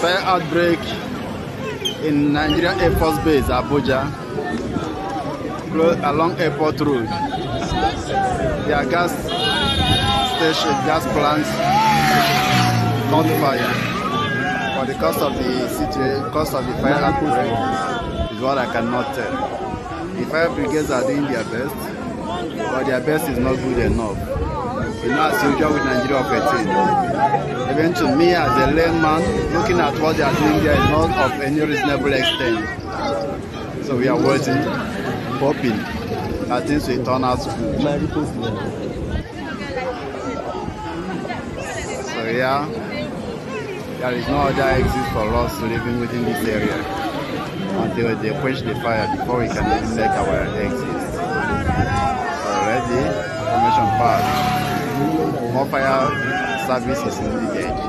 Fire outbreak in Nigeria Air Force Base, Abuja, along Airport Road. There are gas station, gas plants caught fire. But the cause of the situation, cause of the fire outbreak is what I cannot tell. The fire brigades are doing their best, but their best is not good enough. You know, as usual with Nigeria operating. Even to me as a layman, looking at what they are doing there is not of any reasonable extent. So we are waiting, hoping that things will turn out good. So yeah, there is no other exit for us living within this area until they quench the fire before we can make our exit. So ready, formation. maior paiado, sabe isso, assim, de gente.